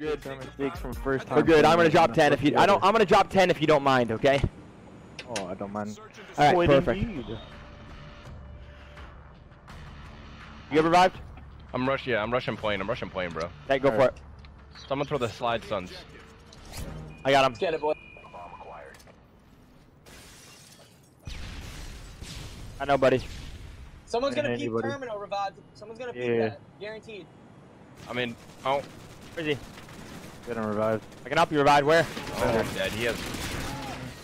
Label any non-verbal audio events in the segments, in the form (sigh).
good. Mistakes from first time. We're good. I'm gonna drop 10 if you. I don't. I'm gonna drop 10 if you don't mind. Okay. Oh, I don't mind. All right. Perfect. You get revived? I'm rushing. Yeah, I'm rushing plane. I'm rushing plane, bro. Okay, go for it. Someone throw the slide stuns. I got him. Get it, boy. I know, buddy. Someone's gonna Yeah, peep terminal revived. Someone's gonna peep Yeah. that. Guaranteed. I mean, oh, Where is he? Get him revived. I can help you revive. Where? oh he's dead. He has.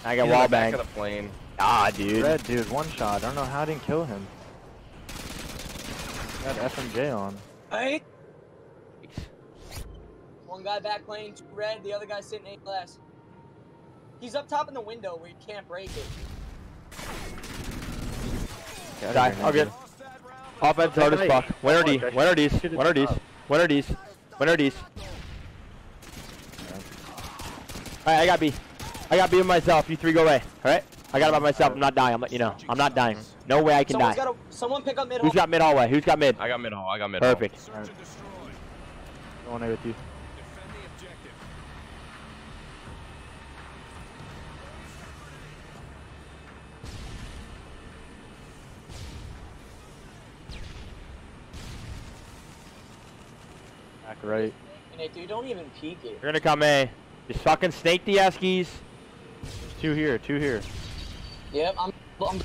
I got in wall the back bang. of the plane. Ah, dude. Red dude, one shot. I don't know how I didn't kill him. Got FMJ on. Hey. One guy back playing two red, the other guy sitting A class. He's up top in the window where you can't break it. Get Die. I'll get. Offense hard as fuck. When are these? Fuck, I When are these? should've When are these? stopped. When are these? When are these? Alright, I got B. I got B with myself. You three go away. Alright? I got it by myself. I'm not dying. I'm letting you know. I'm not dying. No way I can Someone's die. got to someone pick up mid Who's got mid hallway? Who's got mid? I got mid hall. I got mid Perfect. Alright. Going there with you. Back right. Nate, dude, don't even peek it. You're gonna come A. Just fucking snake the Eskies. There's two here, two here. Yep, I'm. I'm Come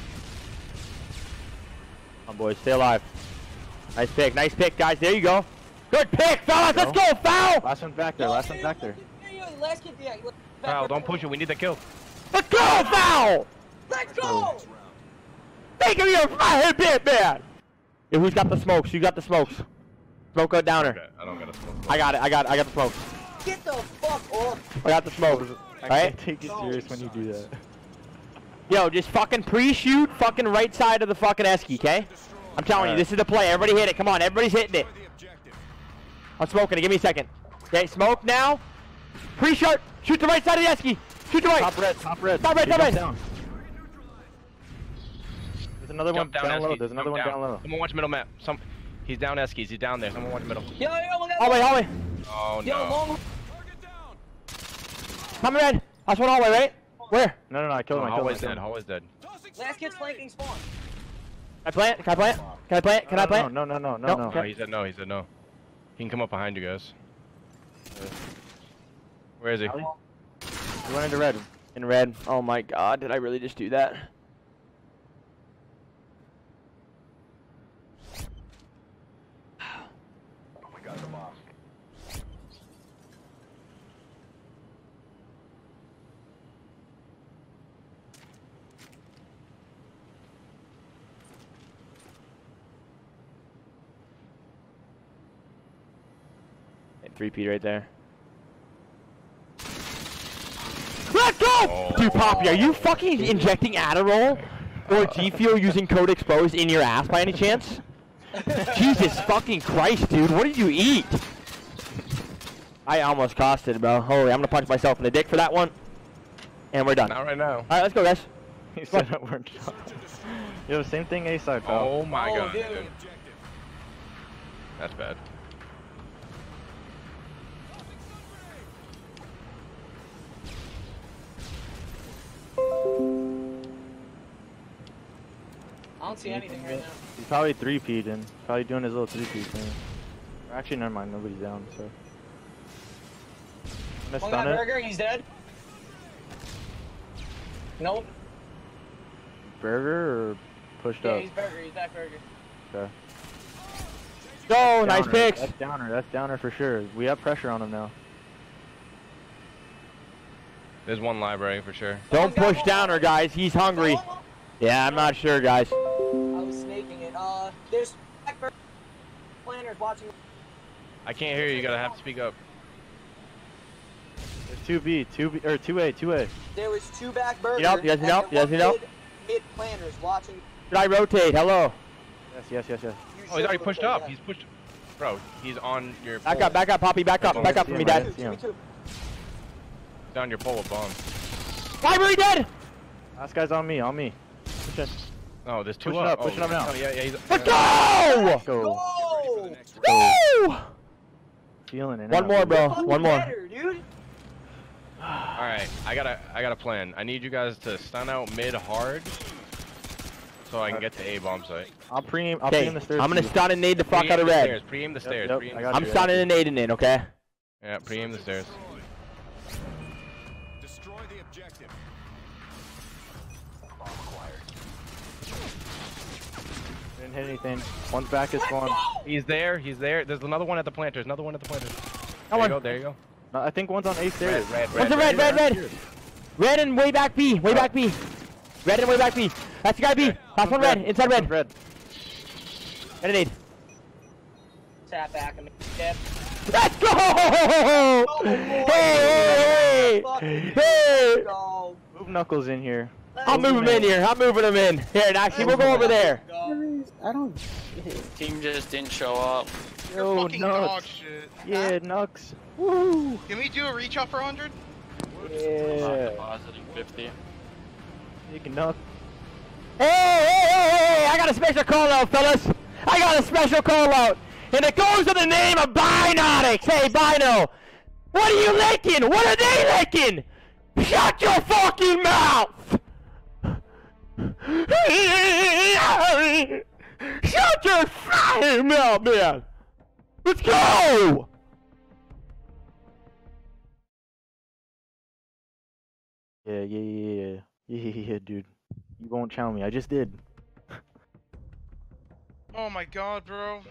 on, boys. Stay alive. Nice pick. Nice pick, guys. There you go. Good pick, fellas. Let's go, foul. Last one back there, last one back there. Yeah, yeah, Last kid, yeah. back, Foul, don't push it. We need the kill. Let's go, foul. Let's go! Think of your fucking bit, man. Yeah, who's got the smokes? You got the smokes. Smoke a downer. Okay, I don't got a smoke. I got it. I got. I got the smokes. Get the fuck off! I got the smoke. I Right? can't take you serious when you do that. Yo, just fucking pre-shoot, fucking right side of the fucking esky, okay? I'm telling you, this is the play. Everybody hit it. Come on, everybody's hitting it. I'm smoking it. Give me a second. Okay, smoke now. Pre-shot. Shoot the right side of the esky. Shoot the right. Top red, top red. Top red, top red. down. There's another Jump one down, down, low. There's another Jump one down low. Someone watch middle map. Some. He's down Eskies. He's down there. Someone watch middle. Yo, yo, one guy. Hallway, hallway. Oh Yo, no. long. Coming red. That's one hallway, right? Where? No, no, no, I killed him, I killed him. hallway's I killed dead. him. Hallway's dead. Last kid's flanking spawn. Can I plant? Can I plant? Can I plant? Can I uh, No, plant? No, no, no, no, No, no. No, he said no. He said no. He can come up behind you guys. Where is he? He went into red. In red. Oh my god, did I really just do that? Three P right there. Let's go! Oh. Dude, Poppy, are you fucking injecting Adderall or G Fuel using code Xposed in your ass by any chance? (laughs) Jesus fucking Christ, dude, what did you eat? I almost cost it, bro. Holy, I'm gonna punch myself in the dick for that one. And we're done. Not right now. Alright, let's go, guys. (laughs) He said it worked. Yo, same thing A side, pal. Oh my Oh, god. dude. dude. That's bad. Don't see anything right now. He's probably 3 peed and probably doing his little 3 P thing. Actually, never mind, nobody's down, so. I'm gonna One guy stun it. burger, he's dead. Nope. Burger or pushed Yeah, up? he's burger. He's that burger. Okay. Go, nice Downer. picks. That's downer, that's downer for sure. We have pressure on him now. There's one library for sure. Don't push downer, guys. He's hungry. Oh, Yeah, I'm not sure, guys. There's back burger. Planters watching. I can't hear you. You gotta have to speak up. There's 2B, 2B, or 2A, 2A. There was two back burgers. help? You guys need and help? then You guys one? Mid, mid planters watching. Should I rotate? Hello. Yes, yes, yes, yes. You Oh, he's already pushed up. yeah. He's pushed. Bro, he's on your. Back pole. up, back up, Poppy. Back up, back up for me, Dad. yeah. Me too. Down your pole with bombs. Library dead. Last guy's on me, on me. Push it. Oh, there's two Push it up, Oh, push it oh, up now. Oh, yeah, yeah. He's, Let's go! Go. Oh! Woo! feeling it. One now, more, bro. One more. better, dude. All right, I got a I got a plan. I need you guys to stun out mid hard, so I can get to A bomb site. I'll pre I'll Okay, pre the stairs. I'm gonna for stun and nade the fuck out of red. Stairs. Pre-aim the stairs. yep, pre-aim I the got I'm you. stunning and nading in, okay? Yeah, pre-aim the stairs. Destroy the objective. Didn't hit anything. One's back is spawn. He's there. He's there. There's another one at the planters. Another one at the planters. There you go. There you go. No, I think one's on A stairs. Red, red, What's the red, red, red? Red and way back B, way back B. Red and way back B. That's the guy B. Last one red, inside One's red. Red. And a nade. Tap back and dip. Let's go! Oh, boy. Hey, Fucking hey, hey! Go. Move Knuckles in here. I'll move him in here. I'm moving him in. Here, actually, we'll go over there. I don't. Team just didn't show up. You're Yo, fucking dog shit. Yeah, Nux. Woo. Can we do a reach out for 100? Yeah. Depositing 50. You Nux. Hey, hey, hey, hey! I got a special call out, fellas. I got a special call out, and it goes to the name of Binotics. Hey, Bino, what are you licking? What are they licking? Shut your fucking Shut your fucking mouth, man! Let's go! Yeah, yeah, yeah, yeah. Yeah, yeah, yeah, dude. You won't challenge me. I just did. Oh my god, bro.